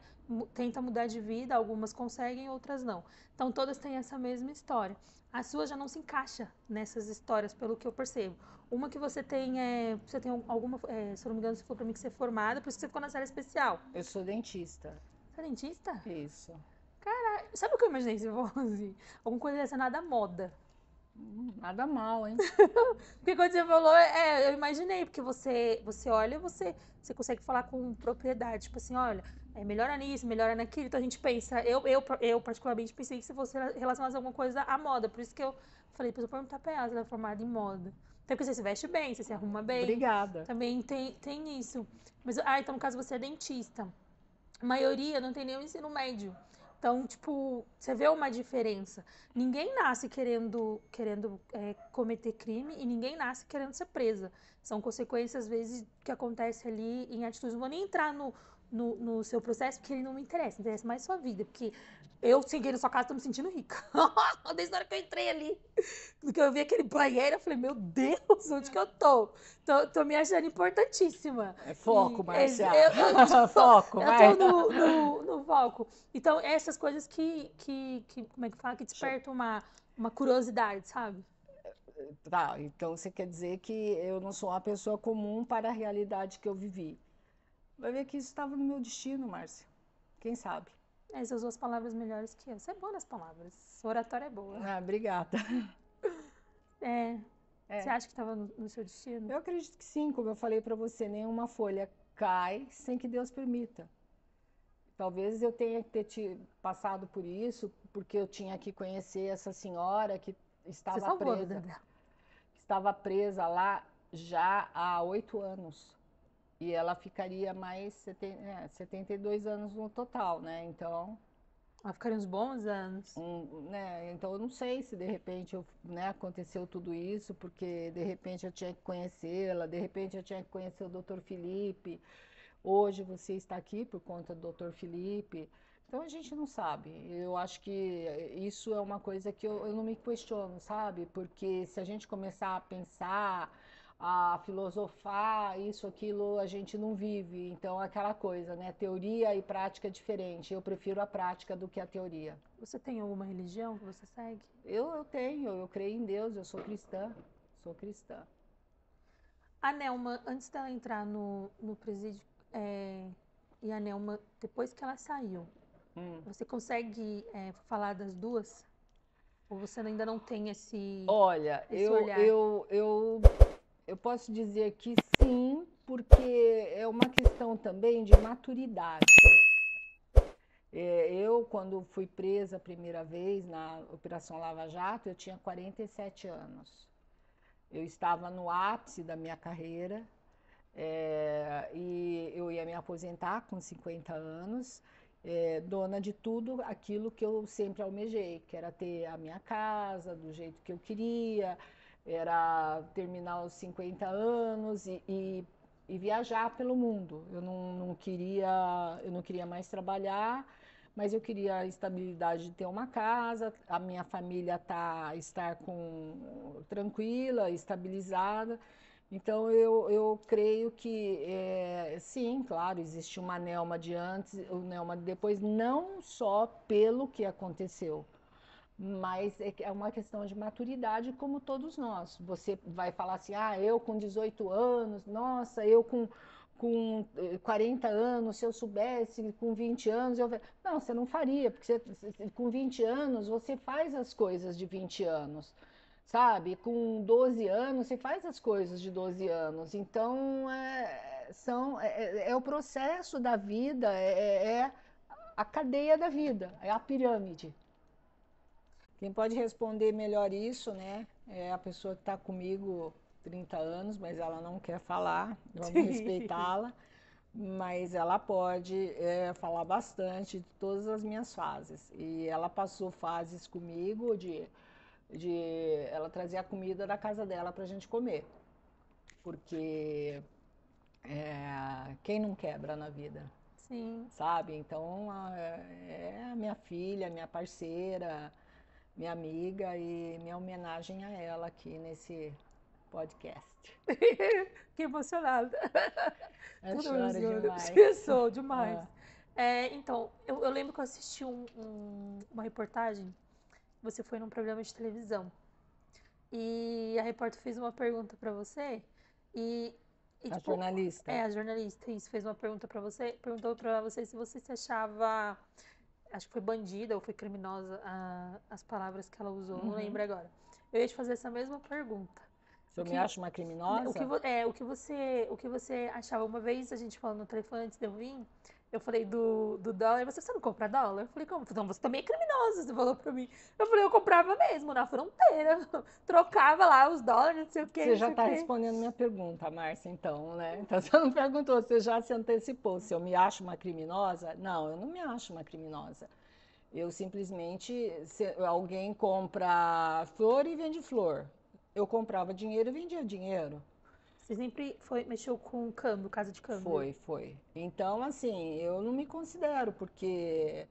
tenta mudar de vida, algumas conseguem, outras não. Então todas têm essa mesma história. A sua já não se encaixa nessas histórias, pelo que eu percebo. Uma que você tem é, você tem alguma, é, se eu não me engano, você falou pra mim que você é formada, por isso que você ficou na série especial. Eu sou dentista. Você é dentista? Isso. Cara, sabe o que eu imaginei se fosse? Alguma coisa relacionada à moda. Nada mal, hein? (laughs) porque quando você falou, é, eu imaginei, porque você, você olha, você, você consegue falar com propriedade, tipo assim, olha, é, melhora nisso, melhora naquilo. Então a gente pensa, eu, eu, eu particularmente pensei que se fosse relacionado a alguma coisa à moda, por isso que eu falei, depois eu perguntar pra ela, ela é formada em moda. Até porque você se veste bem, você se arruma bem. Obrigada. Também tem, tem isso. Mas, ah, então no caso você é dentista. A maioria não tem nenhum ensino médio. Então, tipo, você vê uma diferença. Ninguém nasce querendo, querendo é, cometer crime e ninguém nasce querendo ser presa. São consequências, às vezes, que acontecem ali em atitudes. Não vou nem entrar no, no, no, seu processo, porque ele não me interessa, interessa mais sua vida. Porque eu cheguei na sua casa, tô me sentindo rica. (laughs) Desde a hora que eu entrei ali, do que eu vi aquele banheiro, eu falei, meu Deus, onde que eu tô? Tô, tô me achando importantíssima. É foco, Marcia. (laughs) foco, Eu tô no, no, no, foco. Então, essas coisas que, que, que, como é que fala, que despertam uma, uma curiosidade, sabe? Tá, então você quer dizer que eu não sou uma pessoa comum para a realidade que eu vivi. Vai ver que isso estava no meu destino, Márcia. Quem sabe? É, você usou as palavras melhores que eu. Você é boa nas palavras. Sua oratória é boa. Ah, obrigada. (laughs) É, é. Você acha que estava no, no, seu destino? Eu acredito que sim, como eu falei para você, nenhuma folha cai sem que Deus permita. Talvez eu tenha que ter te passado por isso, porque eu tinha que conhecer essa senhora que estava presa. Que estava presa lá já há oito anos. E ela ficaria mais é, 72 anos no total, né? Então, ela ficaria uns bons anos. Um, né? Então eu não sei se de repente eu, né, aconteceu tudo isso, porque de repente eu tinha que conhecê-la, de repente eu tinha que conhecer o Dr. Felipe. Hoje você está aqui por conta do Dr. Felipe. Então a gente não sabe. Eu acho que isso é uma coisa que eu, eu não me questiono, sabe? Porque se a gente começar a pensar a filosofar isso, aquilo, a gente não vive. Então, aquela coisa, né? Teoria e prática é diferente. Eu prefiro a prática do que a teoria. Você tem alguma religião que você segue? Eu, eu tenho, eu creio em Deus, eu sou cristã. Sou cristã. A Nelma, antes dela entrar no, no presídio, é, e a Nelma, depois que ela saiu, hum. você consegue é, falar das duas? Ou você ainda não tem esse. Olha, esse eu, olhar? eu, eu eu posso dizer que sim, porque é uma questão também de maturidade. É, eu, quando fui presa a primeira vez na Operação Lava Jato, eu tinha 47 anos. Eu estava no ápice da minha carreira é, e eu ia me aposentar com 50 anos, é, dona de tudo aquilo que eu sempre almejei, que era ter a minha casa do jeito que eu queria, era terminar os 50 anos e, e, e viajar pelo mundo. Eu não, não, queria, eu não queria mais trabalhar, mas eu queria a estabilidade de ter uma casa, a minha família tá, estar com, tranquila, estabilizada. Então eu, eu creio que é, sim, claro, existe uma Nelma de antes, o Nelma de depois, não só pelo que aconteceu, mas é, é uma questão de maturidade como todos nós. Você vai falar assim, ah, eu com 18 anos, nossa, eu com, com 40 eh, anos, se eu soubesse com 20 anos, eu... Não, você não faria, porque você, com 20 anos você faz as coisas de 20 anos sabe? Com 12 anos, você faz as coisas de 12 anos. Então, é, são, é, é, é o processo da vida, é, é, é, a cadeia da vida, é a pirâmide. Quem pode responder melhor isso, né? É a pessoa que está comigo 30 anos, mas ela não quer falar, vamos (laughs) respeitá-la. Mas ela pode é, falar bastante de todas as minhas fases. E ela passou fases comigo de de ela trazer a comida da casa dela para a gente comer. Porque é, quem não quebra na vida? Sim. Sabe? Então é a minha filha, minha parceira, minha amiga e minha homenagem a ela aqui nesse podcast. (laughs) que emocionada. (laughs) Eu choro demais. (laughs) Sou demais. É. É, então, eu, eu, lembro que eu assisti um, um, uma reportagem você foi num programa de televisão e a repórter fez uma pergunta para você e, e a tipo, jornalista é a jornalista isso fez uma pergunta para você perguntou para você se você se achava acho que foi bandida ou foi criminosa a, as palavras que ela usou uhum. não lembro agora eu ia te fazer essa mesma pergunta se eu que, me acho uma criminosa? O que, é, o que você o que você achava uma vez a gente falando no telefone antes de eu vir eu falei do, do dólar, você, você não compra dólar? Eu falei, como? Então você também é criminoso, você falou pra mim. Eu falei, eu comprava mesmo, na fronteira. (laughs) Trocava lá os dólares, não sei o quê. Você já está respondendo minha pergunta, Márcia, então, né? (laughs) Então você não perguntou, você já se antecipou. Se eu me acho uma criminosa? Não, eu não me acho uma criminosa. Eu simplesmente, alguém compra flor e vende flor. Eu comprava dinheiro e vendia dinheiro. Você sempre foi, mexeu com câmbio, casa de câmbio? Foi, foi. Então, assim, eu não me considero, porque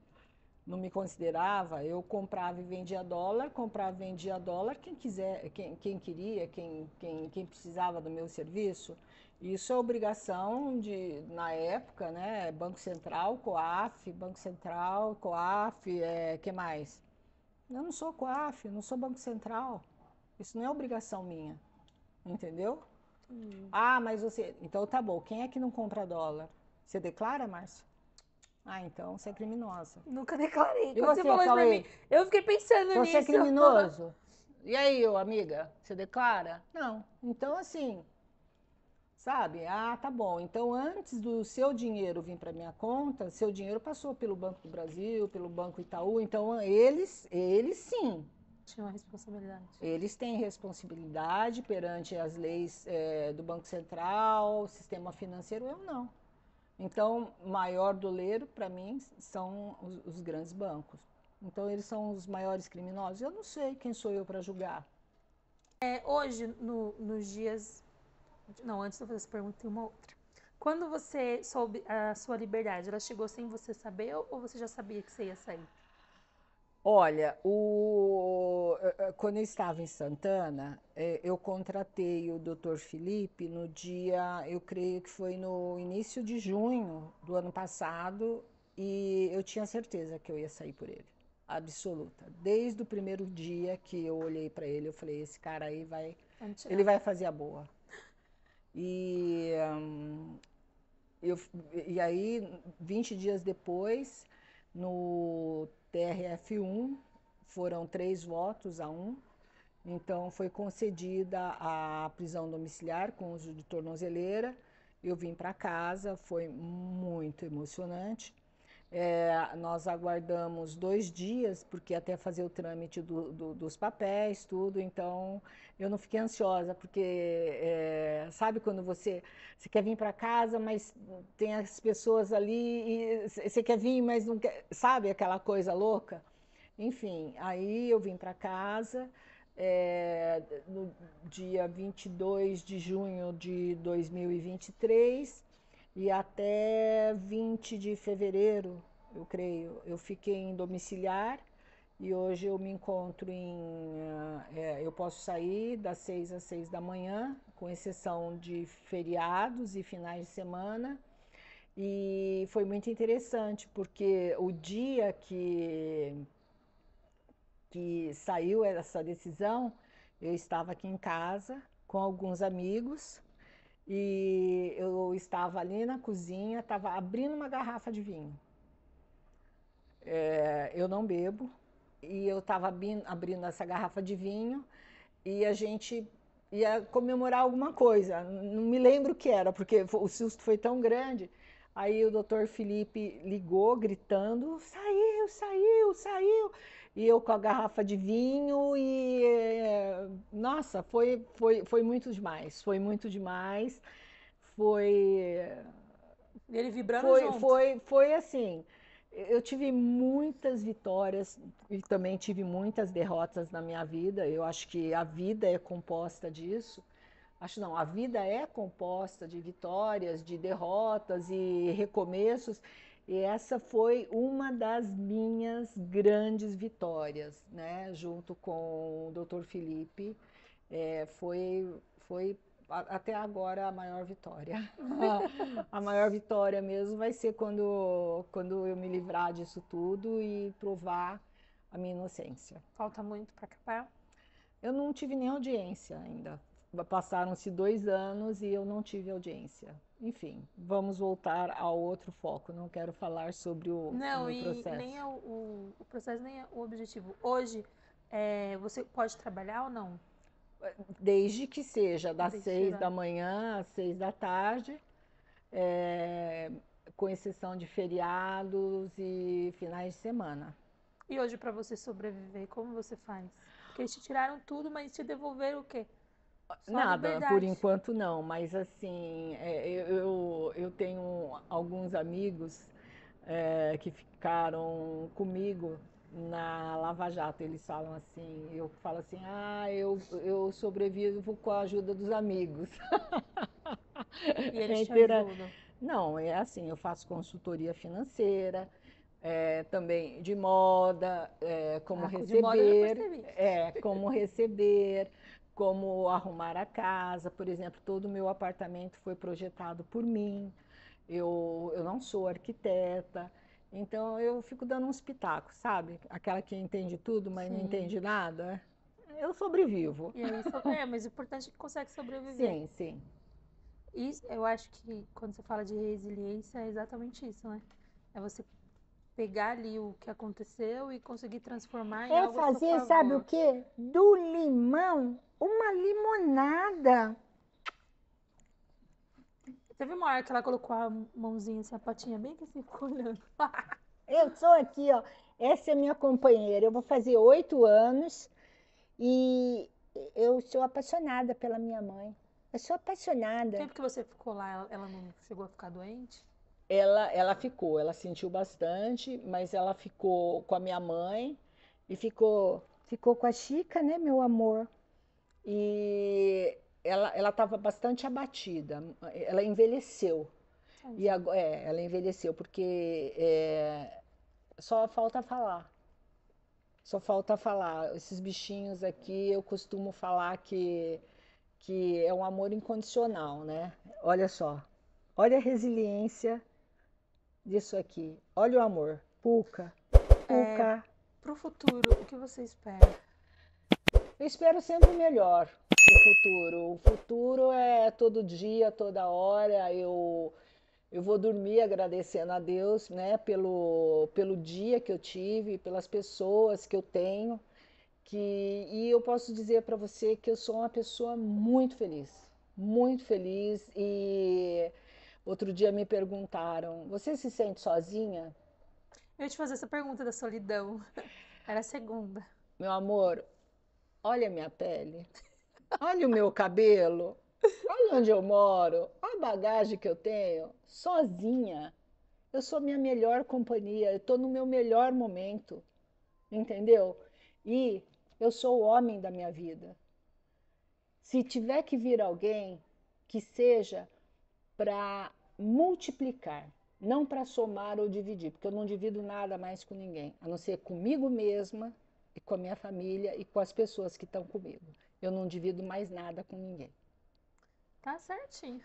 não me considerava, eu comprava e vendia dólar, comprava e vendia dólar, quem quiser, quem, quem queria, quem, quem, quem precisava do meu serviço. Isso é obrigação de, na época, né, Banco Central, COAF, Banco Central, COAF, é, que mais? Eu não sou COAF, não sou Banco Central. Isso não é obrigação minha, entendeu? Hum. Ah, mas você. Então tá bom. Quem é que não compra dólar? Você declara, Márcio? Ah, então você é criminosa. Nunca declarei. E Quando você, você falou isso pra mim, eu fiquei pensando você nisso. Você é criminoso? E aí, ô, amiga, você declara? Não. Então, assim, sabe? Ah, tá bom. Então, antes do seu dinheiro vir para minha conta, seu dinheiro passou pelo Banco do Brasil, pelo Banco Itaú. Então, eles, eles sim, tinham responsabilidade. Eles têm responsabilidade perante as leis é, do Banco Central, sistema financeiro, eu não. Então, maior doleiro, para mim, são os, os, grandes bancos. Então, eles são os maiores criminosos. Eu não sei quem sou eu para julgar. É, hoje, no, nos dias. Não, antes de eu fazer essa pergunta, tem uma outra. Quando você soube a sua liberdade, ela chegou sem você saber ou você já sabia que você ia sair? Olha, o... Eh, eh, quando eu estava em Santana, eh, eu contratei o Dr. Felipe no dia, eu creio que foi no início de junho do ano passado, e eu tinha certeza que eu ia sair por ele, absoluta. Desde o primeiro dia que eu olhei para ele, eu falei: esse cara aí vai, ele vai fazer a boa. E, um, eu, e aí, 20 dias depois, no TRF1, foram três votos a um, então foi concedida a prisão domiciliar com uso de tornozeleira. Eu vim para casa, foi muito emocionante. É, nós aguardamos dois dias, porque até fazer o trâmite do, do, dos papéis, tudo, então eu não fiquei ansiosa, porque é, sabe quando você, você quer vir para casa, mas tem as pessoas ali, e você quer vir, mas não quer, sabe aquela coisa louca? Enfim, aí eu vim para casa, é, no dia 22 de junho de 2023, e até 20 de fevereiro, eu creio, eu fiquei em domiciliar e hoje eu me encontro em. É, eu posso sair das seis às seis da manhã, com exceção de feriados e finais de semana. E foi muito interessante, porque o dia que, que saiu essa decisão, eu estava aqui em casa com alguns amigos e eu estava ali na cozinha, estava abrindo uma garrafa de vinho. É, eu não bebo, e eu estava abrindo essa garrafa de vinho e a gente ia comemorar alguma coisa. Não me lembro o que era, porque o susto foi tão grande. Aí o doutor Felipe ligou, gritando: saiu, saiu, saiu. E eu com a garrafa de vinho e. Nossa, foi, foi, foi muito demais. Foi muito demais. Foi. Ele vibrando foi, junto. Foi, foi assim eu tive muitas vitórias e também tive muitas derrotas na minha vida. Eu acho que a vida é composta disso. Acho não, a vida é composta de vitórias, de derrotas e recomeços. E essa foi uma das minhas grandes vitórias, né? Junto com o Dr. Felipe, é, foi foi até agora a maior vitória. (laughs) a maior vitória mesmo vai ser quando, quando eu me livrar disso tudo e provar a minha inocência. Falta muito para acabar? Eu não tive nem audiência ainda. Passaram-se dois anos e eu não tive audiência. Enfim, vamos voltar ao outro foco. Não quero falar sobre o, não, o processo. Não, nem é o, o, o, processo, nem é o objetivo. Hoje, é, você pode trabalhar ou não? desde que seja das seis da manhã às seis da tarde, é, com exceção de feriados e finais de semana. E hoje, para você sobreviver, como você faz? Porque eles te tiraram tudo, mas te devolveram o quê? Só Nada, por enquanto não, mas assim, é, eu, eu tenho alguns amigos é, que ficaram comigo na Lava Jato, eles falam assim, eu falo assim, ah, eu, eu sobrevivo com a ajuda dos amigos. E (laughs) eles te ajudam? Não, é assim, eu faço consultoria financeira, é, também de moda, é, como ah, receber, é, como receber, como arrumar a casa, por exemplo, todo o meu apartamento foi projetado por mim. Eu, eu não sou arquiteta, então eu fico dando uns pitacos, sabe? Aquela que entende tudo, mas Sim. não entende nada. Eu sobrevivo. E aí, é, mas o importante é que consegue sobreviver. Sim, sim. E eu acho que quando você fala de resiliência é exatamente isso, né? É você pegar ali o que aconteceu e conseguir transformar em é algo fazer, sabe o quê? Do limão uma limonada. Teve uma hora que ela colocou a mãozinha assim, a patinha bem que assim, ficou olhando. (laughs) eu sou aqui, ó. Essa é minha companheira. Eu vou fazer oito anos e eu sou apaixonada pela minha mãe. Eu sou apaixonada. O tempo que você ficou lá, ela não chegou a ficar doente? Ela, ela ficou, ela sentiu bastante, mas ela ficou com a minha mãe e ficou. Ficou com a Chica, né, meu amor? E ela estava bastante abatida, ela envelheceu. E agora, é, ela envelheceu, porque é, só falta falar. Só falta falar. Esses bichinhos aqui, eu costumo falar que, que é um amor incondicional, né? Olha só. Olha a resiliência disso aqui. Olha o amor. Puca. Puca. É, Para o futuro, o que você espera? Eu espero sempre o melhor o futuro. O futuro é todo dia, toda hora. Eu, eu vou dormir agradecendo a Deus né, pelo, pelo dia que eu tive, pelas pessoas que eu tenho. Que, e eu posso dizer para você que eu sou uma pessoa muito feliz, muito feliz. E outro dia me perguntaram: Você se sente sozinha? Eu ia te fazer essa pergunta da solidão. (laughs) Era a segunda. Meu amor, olha minha pele. Olha o meu cabelo. Olha onde eu moro. Olha a bagagem que eu tenho. Sozinha. Eu sou minha melhor companhia. Eu estou no meu melhor momento. Entendeu? E eu sou o homem da minha vida. Se tiver que vir alguém, que seja para multiplicar, não para somar ou dividir, porque eu não divido nada mais com ninguém, a não ser comigo mesma e com a minha família e com as pessoas que estão comigo. Eu não divido mais nada com ninguém. Tá certinho.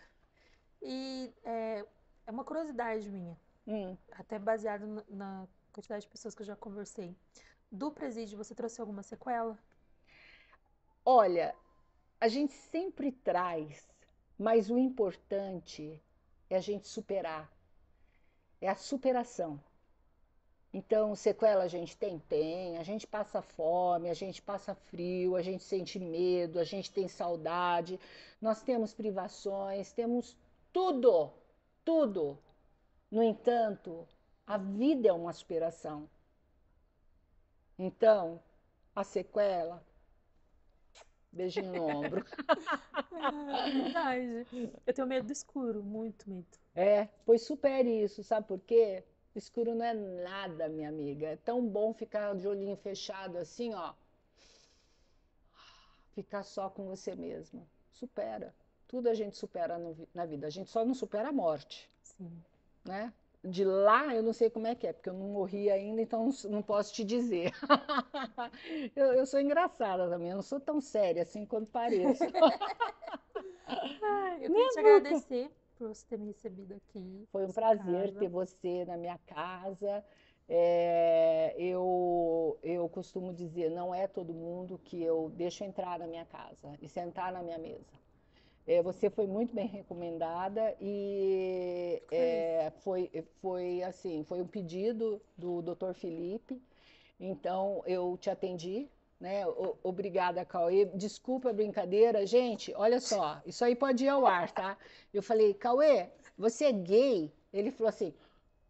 E é, é uma curiosidade minha, Hum. até baseado na- quantidade de pessoas que eu já conversei. Do presídio, você trouxe alguma sequela? Olha, a gente sempre traz, mas o importante é a gente superar. É a superação. Então, sequela a gente tem? Tem. A gente passa fome, a gente passa frio, a gente sente medo, a gente tem saudade, nós temos privações, temos tudo, tudo. No entanto, a vida é uma superação. Então, a sequela, beijinho no ombro. (laughs) É verdade. Eu tenho medo do escuro, muito medo. É, pois supere isso, sabe por quê? Escuro não é nada, minha amiga. É tão bom ficar de olhinho fechado assim, ó. Ficar só com você mesmo. Supera. Tudo a gente supera no na vida. A gente só não supera a morte, Sim. né? De lá eu não sei como é que é, porque eu não morri ainda, então não posso te dizer. (laughs) Eu, eu sou engraçada também, eu não sou tão séria assim quanto pareço. Ai, eu (laughs) queria te agradecer por você ter me recebido aqui. Foi um prazer casa. ter você na minha casa. É, eu, eu costumo dizer, não é todo mundo que eu deixo entrar na minha casa e sentar na minha mesa. É, você foi muito bem recomendada e é, foi, foi assim, foi um pedido do Dr. Felipe, então eu te atendi, né? O- Obrigada, Cauê. Desculpa a brincadeira, gente. Olha só, isso aí pode ir ao ar, tá? Eu falei, Cauê, você é gay? Ele falou assim,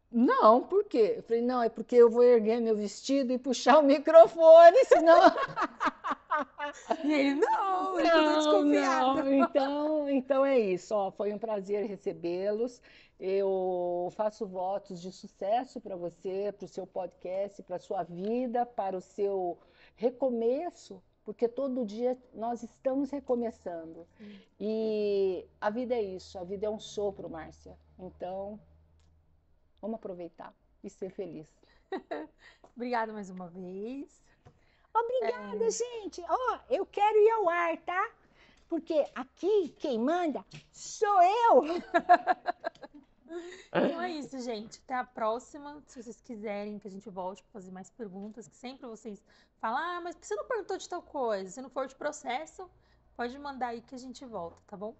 não, por quê? Eu falei, não, é porque eu vou erguer meu vestido e puxar o microfone, senão. (laughs) (laughs) E ele, não, Não, desconfiado. não. Então, então é isso. Ó, foi um prazer recebê-los. Eu faço votos de sucesso para você, para o seu podcast, para a sua vida, para o seu recomeço, porque todo dia nós estamos recomeçando. E a vida é isso, a vida é um sopro, Márcia. Então, vamos aproveitar e ser feliz. (laughs) Obrigada mais uma vez. Obrigada, gente. Ó, eu quero ir ao ar, tá? Porque aqui quem manda sou eu. (laughs) Então é isso, gente. Até a próxima. Se vocês quiserem que a gente volte para fazer mais perguntas, que sempre vocês falam, ah, mas você não perguntou de tal coisa. Se não for de processo, pode mandar aí que a gente volta, tá bom?